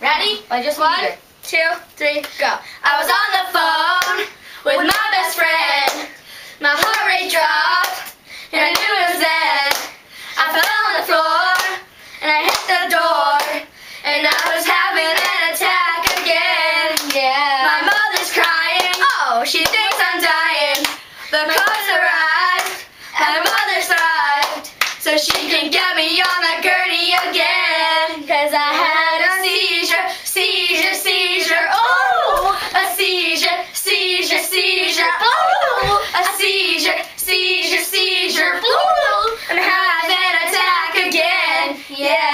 Ready? I just One, two, three, go. I was on the phone with my best friend. My heart rate dropped, and I knew it was then. I fell on the floor, and I hit the door, and I was having an attack again. Yeah. My mother's crying. Oh, she thinks I'm dying. The cops arrived, and my mother's thrived, so she can get me on the gurney again.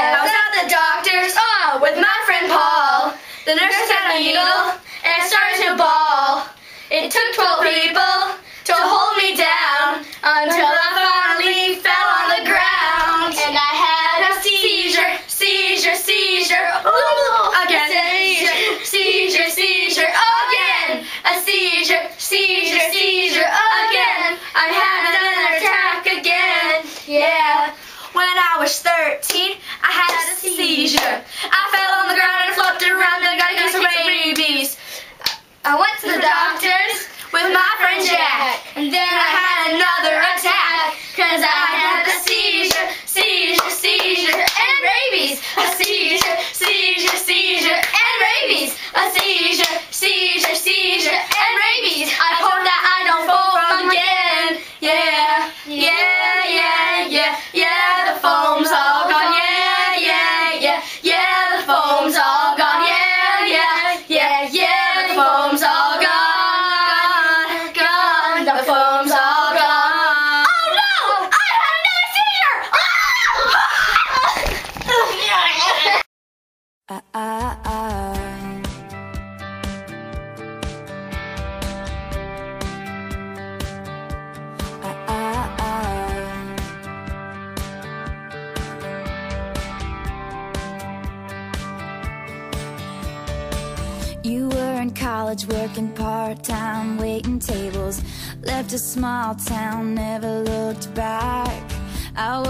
I was at the doctor's. Oh, with my friend Paul. The nurse had a needle, and I started to bawl. It took 12 people When I was 13, I had a seizure. I fell on the ground and flopped around and got a rabies. I went to the doctors with my friend Jack, and then I had another attack, cause I had a seizure, seizure, seizure, and rabies. A seizure, seizure, seizure, and rabies. A seizure, seizure, You were in college working part time, waiting tables. Left a small town, never looked back. I was